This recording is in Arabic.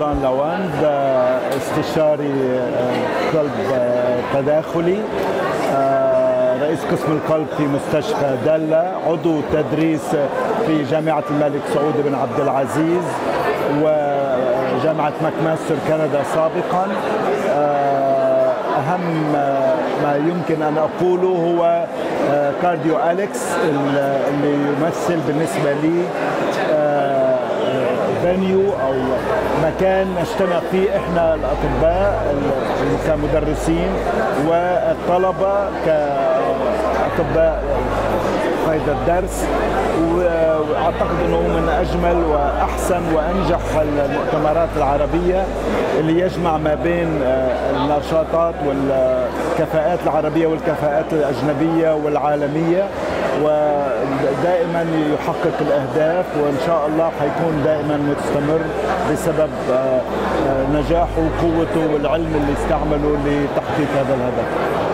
رمضان لواند استشاري آه، قلب آه، تداخلي. آه، رئيس قسم القلب في مستشفى دلة عضو تدريس في جامعة الملك سعود بن عبد العزيز وجامعة ماكماستر كندا سابقا. أهم ما يمكن أن أقوله هو Cardio Alex اللي يمثل بالنسبة لي فينيو أو مكان نجتمع فيه إحنا الأطباء ال- كمدرسين والطلبة كأطباء هذا الدرس. و- وأعتقد إنه من أجمل وأحسن وأنجح المؤتمرات العربية اللي يجمع ما بين النشاطات والكفاءات العربية والكفاءات الأجنبية والعالمية. ودائما يحقق الأهداف وإن شاء الله حيكون دائما مستمر بسبب آه، آه، نجاحه وقوته والعلم اللي استعمله لتحقيق هذا الهدف.